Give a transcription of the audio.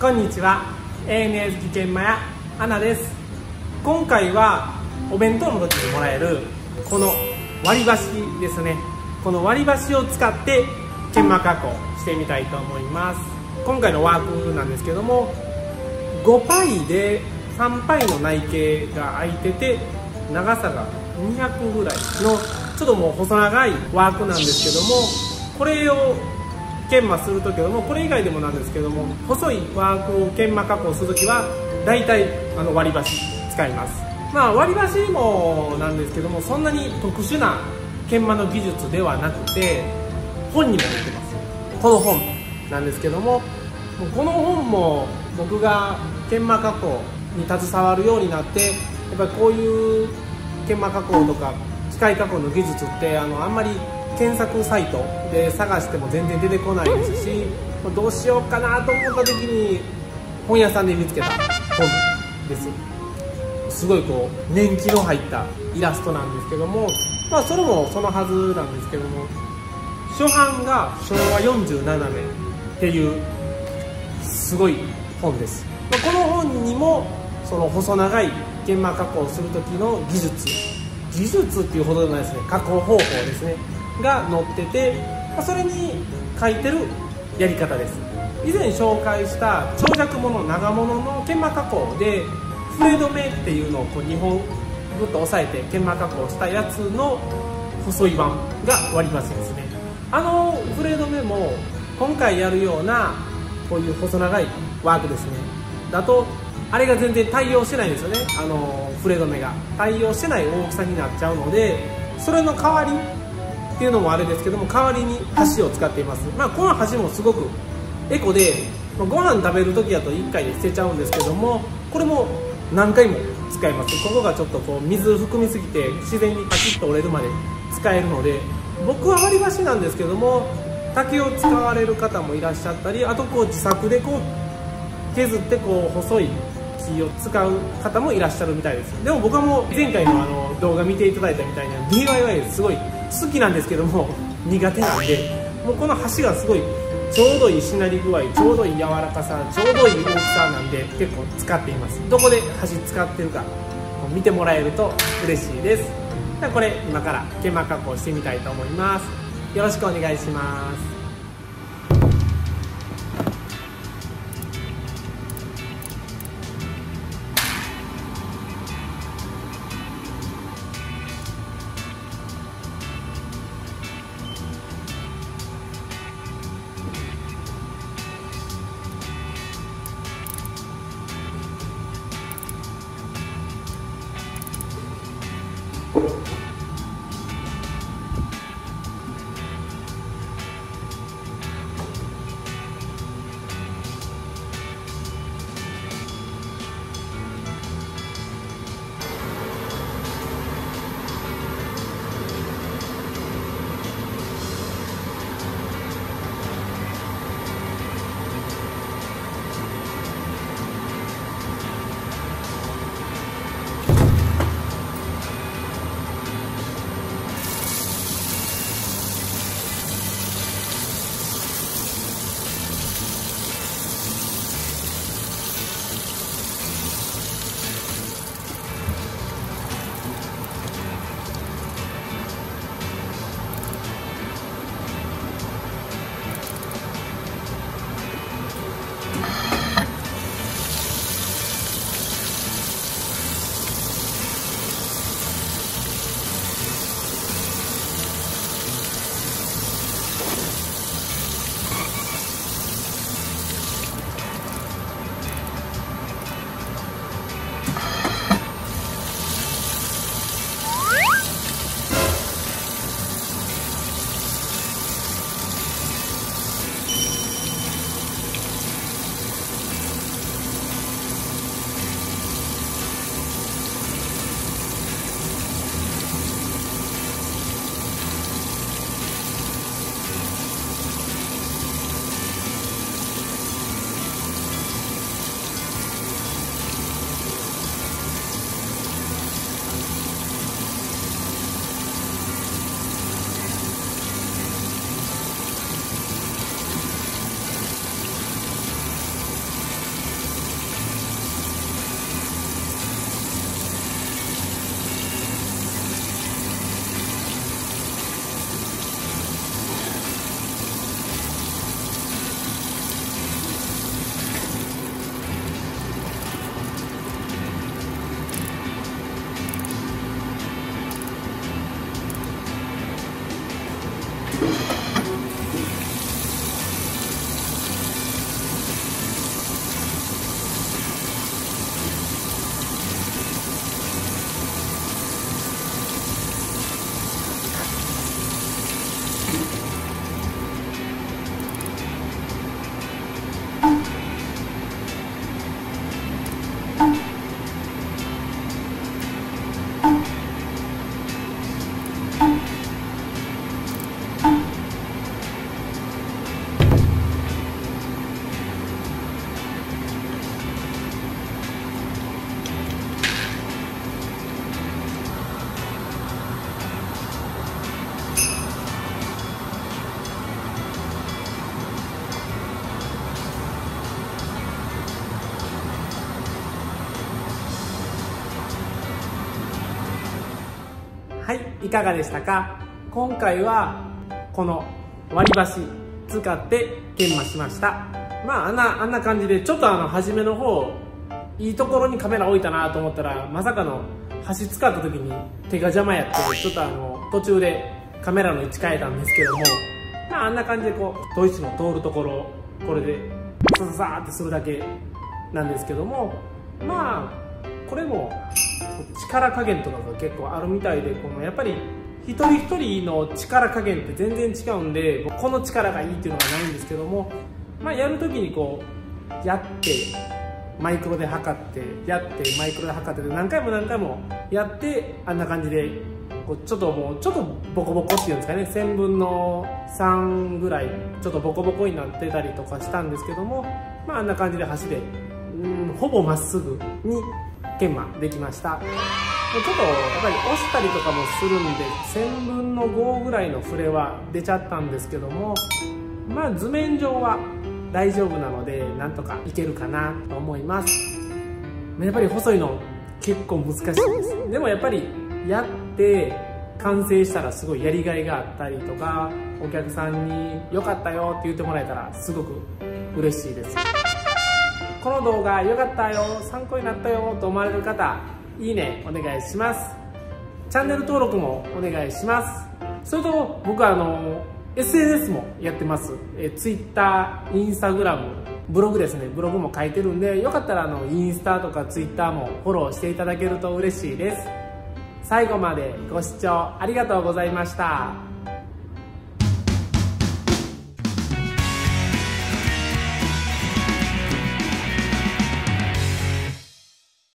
こんにちは。ANS 技研マヤアナです。今回はお弁当の時にもらえるこの割り箸ですね。この割り箸を使って研磨加工してみたいと思います。今回のワークなんですけども5パイで3パイの内径が空いてて長さが200ぐらいのちょっともう細長いワークなんですけどもこれを研磨する時もこれ以外でもなんですけども細いワークを研磨加工する時は大体あの割り箸使います。まあ割り箸もなんですけどもそんなに特殊な研磨の技術ではなくて本にも載ってます。この本なんですけどもこの本も僕が研磨加工に携わるようになってやっぱりこういう研磨加工とか機械加工の技術ってあのあんまり検索サイトで探しても全然出てこないですしどうしようかなと思った時に本屋さんで見つけた本です。すごいこう年季の入ったイラストなんですけどもまあそれもそのはずなんですけども初版が昭和47年っていうすごい本です、まあ、この本にもその細長い研磨加工をする時の技術。技術っていうほどでもないですね。加工方法ですねが載ってて、ま、それに書いてるやり方です。以前紹介した長尺物長物の研磨加工でフレ止めっていうのをこう2本ぐっと押さえて研磨加工したやつの細い版が割り箸ですね。あのフレ止めも今回やるようなこういう細長いワークですね。だとあれが全然対応してないんですよね。あのフレ止めが。対応してない大きさになっちゃうのでそれの代わりっていうのもあれですけども代わりに箸を使っています、まあ、この箸もすごくエコでご飯食べる時だと1回で捨てちゃうんですけどもこれも何回も使えます。ここがちょっとこう水含みすぎて自然にパチッと折れるまで使えるので僕は割り箸なんですけども竹を使われる方もいらっしゃったりあとこう自作でこう削ってこう細い木を使う方もいらっしゃるみたいです。でも僕はもう前回のあの動画見ていただいたみたいな DIY すごい好きなんですけども苦手なんでもうこの箸がすごいちょうどいいしなり具合ちょうどいい柔らかさちょうどいい大きさなんで結構使っています。どこで箸使ってるか見てもらえると嬉しいです。じゃあこれ今から研磨加工してみたいと思います。よろしくお願いします。はいいかがでしたか？今回はこの割り箸使って研磨しました。まああんなあんな感じでちょっとあの初めの方いいところにカメラ置いたなと思ったらまさかの箸使った時に手が邪魔やってちょっとあの途中でカメラの位置変えたんですけどもまああんな感じでこうドイツの通るところこれでサササーってするだけなんですけどもまあこれも力加減とかが結構あるみたいでこのやっぱり一人一人の力加減って全然違うんでこの力がいいっていうのがないんですけどもまあやるときにこうやってマイクロで測ってやってマイクロで測って何回も何回もやってあんな感じでこうちょっともうちょっとボコボコっていうんですかね1000分の3ぐらいちょっとボコボコになってたりとかしたんですけどもまああんな感じで箸でうんほぼまっすぐに研磨できました。ちょっとやっぱり押したりとかもするんで1000分の5ぐらいの触れは出ちゃったんですけどもまあ図面上は大丈夫なのでなんとかいけるかなと思います。やっぱり細いの結構難しいです。でもやっぱりやって完成したらすごいやりがいがあったりとかお客さんに良かったよって言ってもらえたらすごく嬉しいです。この動画良かったよ参考になったよと思われる方いいねお願いします。チャンネル登録もお願いします。それと僕はあの SNS もやってます。え Twitter、Instagram ブログですね。ブログも書いてるんでよかったらあのインスタとか Twitter もフォローしていただけると嬉しいです。最後までご視聴ありがとうございました。